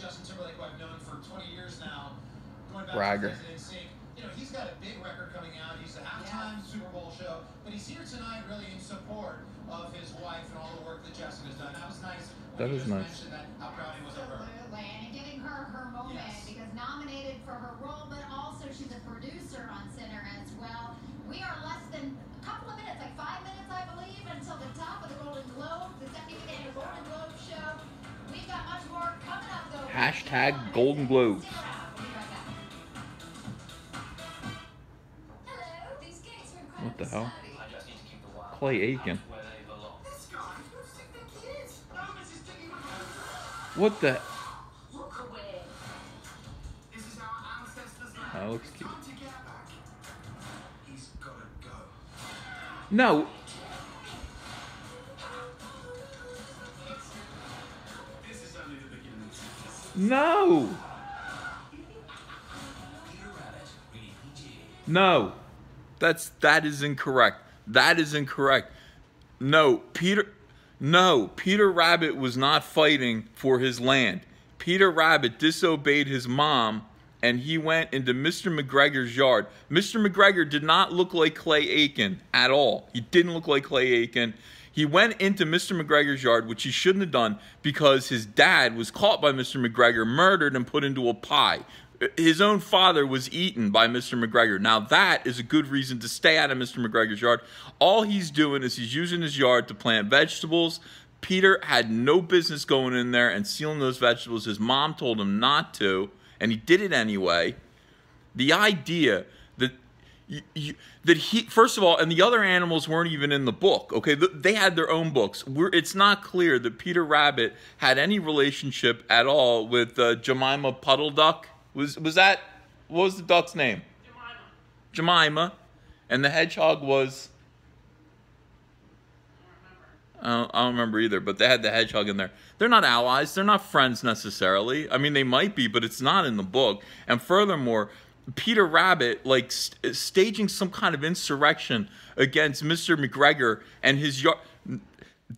Justin Timberlake, who I've known for 20 years now, going back Bragger. to President Sync. You know, he's got a big record coming out. He's a halftime Super Bowl show, but he's here tonight really in support of his wife and all the work that Justin has done. That was nice. when That he nice. that how proud he was of her. Absolutely, and giving her her moment Yes. because nominated Mrs. Tiggy-Winkle. What the? Look away. This is our ancestors' land. That looks cute. No. No. No. That's that is incorrect. That is incorrect. No, Peter No, Peter Rabbit was not fighting for his land. Peter Rabbit disobeyed his mom and he went into Mr. McGregor's yard. Mr. McGregor did not look like Clay Aiken at all. He didn't look like Clay Aiken. He went into Mr. McGregor's yard, which he shouldn't have done because his dad was caught by Mr. McGregor, murdered, and put into a pie. His own father was eaten by Mr. McGregor. Now, that is a good reason to stay out of Mr. McGregor's yard. All he's doing is he's using his yard to plant vegetables. Peter had no business going in there and stealing those vegetables. His mom told him not to, and he did it anyway. The idea that you, you, that he first of all, and the other animals weren't even in the book. Okay, they had their own books. We're, it's not clear that Peter Rabbit had any relationship at all with uh, Jemima Puddle Duck. Was was that what was the duck's name? Jemima. Jemima, and the hedgehog was. I don't, I don't remember either, but they had the hedgehog in there. They're not allies. They're not friends necessarily. I mean, they might be, but it's not in the book. And furthermore, Peter Rabbit, like st- staging some kind of insurrection against Mr. McGregor and his yard.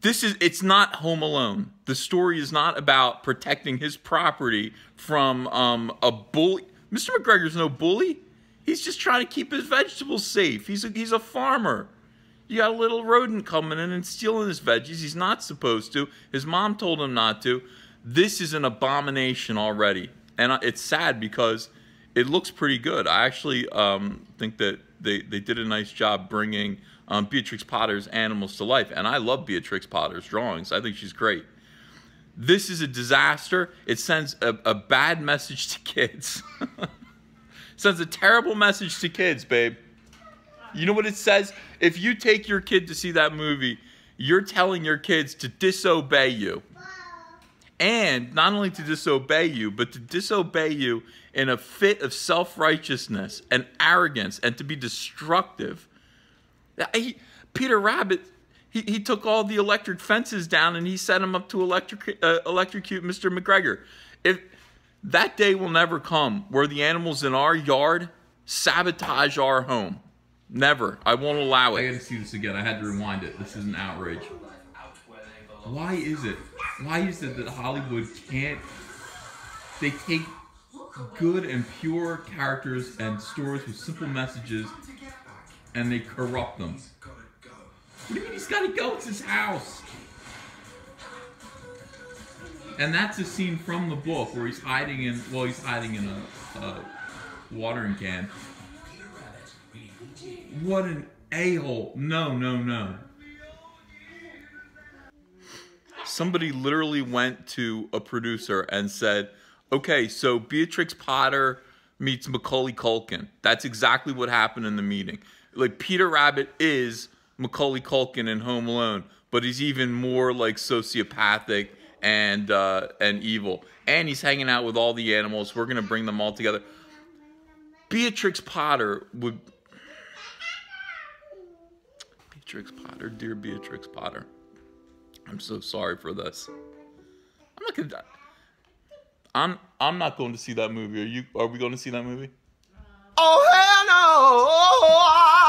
This is it's not Home Alone. The story is not about protecting his property from um, a bully. Mr. McGregor's no bully. He's just trying to keep his vegetables safe. He's a, he's a farmer. You got a little rodent coming in and stealing his veggies. He's not supposed to. His mom told him not to. This is an abomination already, and it's sad because it looks pretty good. I actually um, think that they, they did a nice job bringing um, Beatrix Potter's animals to life, and I love Beatrix Potter's drawings. I think she's great. This is a disaster. It sends a, a bad message to kids. sends a terrible message to kids, babe. You know what it says? If you take your kid to see that movie, you're telling your kids to disobey you. And not only to disobey you, but to disobey you in a fit of self righteousness and arrogance and to be destructive. He- Peter Rabbit, he, he took all the electric fences down and he set him up to electric, uh, electrocute Mr. McGregor. If that day will never come where the animals in our yard sabotage our home. Never. I won't allow it. I gotta see this again. I had to rewind it. This is an outrage. Out where they belong. Why is it? Why is it that Hollywood can't? They take good and pure characters and stories with simple messages and they corrupt them. What do you mean he's gotta go? It's his house. And that's a scene from the book where he's hiding in, well, he's hiding in a, a watering can. What an a-hole. No, no, no. Somebody literally went to a producer and said, okay, so Beatrix Potter meets Macaulay Culkin. That's exactly what happened in the meeting. Like, Peter Rabbit is Macaulay Culkin in Home Alone, but he's even more like sociopathic and uh, and evil. And he's hanging out with all the animals. We're gonna bring them all together. Beatrix Potter would Beatrix Potter, dear Beatrix Potter. I'm so sorry for this. I'm not gonna. I'm I'm not going to see that movie. Are you? Are we going to see that movie? Oh hell no! Oh,